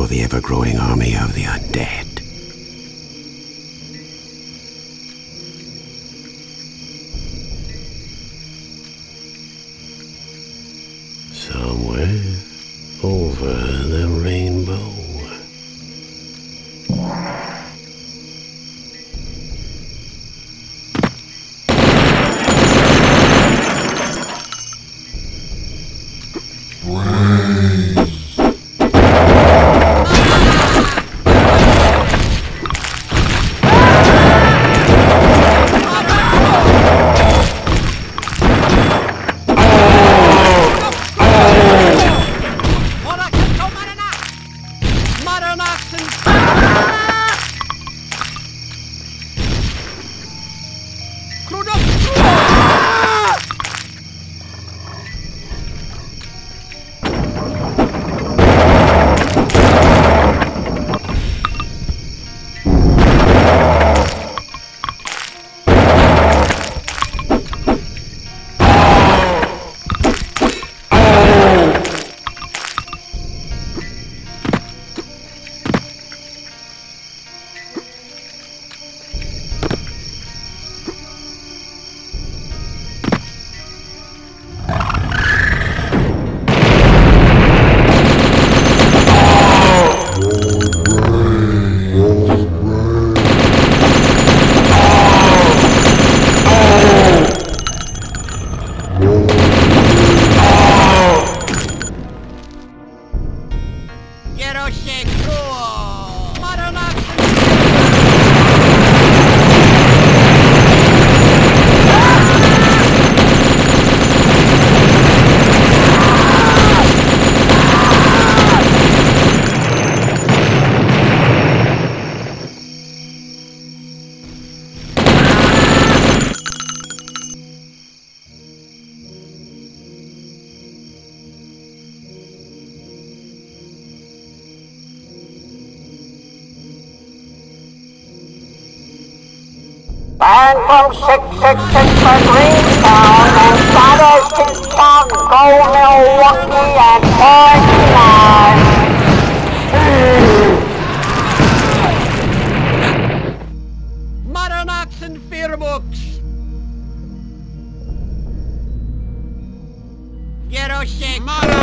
For the ever growing army of the undead. Man from 666 for Greentown and Shadows to Town, go Milwaukee and 49. Maranax and Fearbooks. Shake.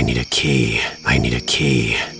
I need a key. I need a key.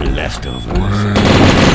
Leftovers.